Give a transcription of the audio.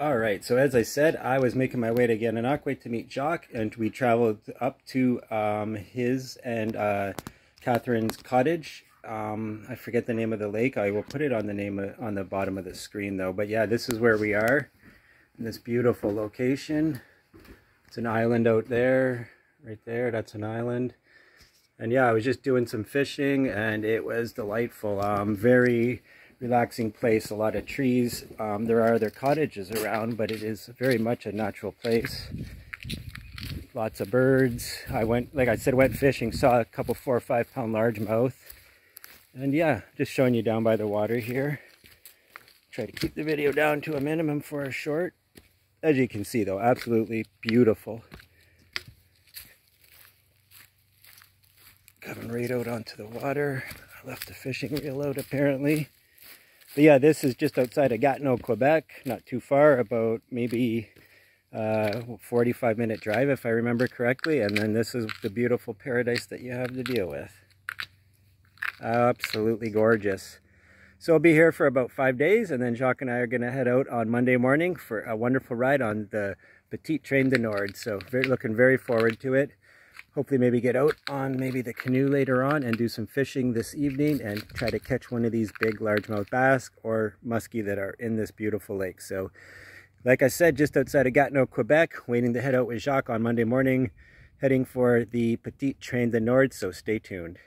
All right, so as I said, I was making my way to Gananoque to meet Jacques, and we traveled up to um, his and uh, Catherine's cottage. Um, I forget the name of the lake. I will put it on the name of, on the bottom of the screen though. But yeah, this is where we are in this beautiful location. It's an island out there, right there. That's an island. And yeah, I was just doing some fishing, and it was delightful. Um, very relaxing place, a lot of trees. Um, there are other cottages around, but it is very much a natural place. Lots of birds. I went, like I said, went fishing, saw a couple four or five pound largemouth. And yeah, just showing you down by the water here. Try to keep the video down to a minimum for a short. As you can see though, absolutely beautiful. Coming right out onto the water. I left the fishing reel out apparently. But yeah, this is just outside of Gatineau, Quebec, not too far, about maybe uh, 45 minute drive if I remember correctly. And then this is the beautiful paradise that you have to deal with. Absolutely gorgeous. So I'll be here for about five days and then Jacques and I are going to head out on Monday morning for a wonderful ride on the Petite Train du Nord. So very, looking very forward to it hopefully maybe get out on maybe the canoe later on and do some fishing this evening and try to catch one of these big largemouth bass or muskie that are in this beautiful lake. So like I said, just outside of Gatineau, Quebec, waiting to head out with Jacques on Monday morning, heading for the Petite Train de Nord, so stay tuned.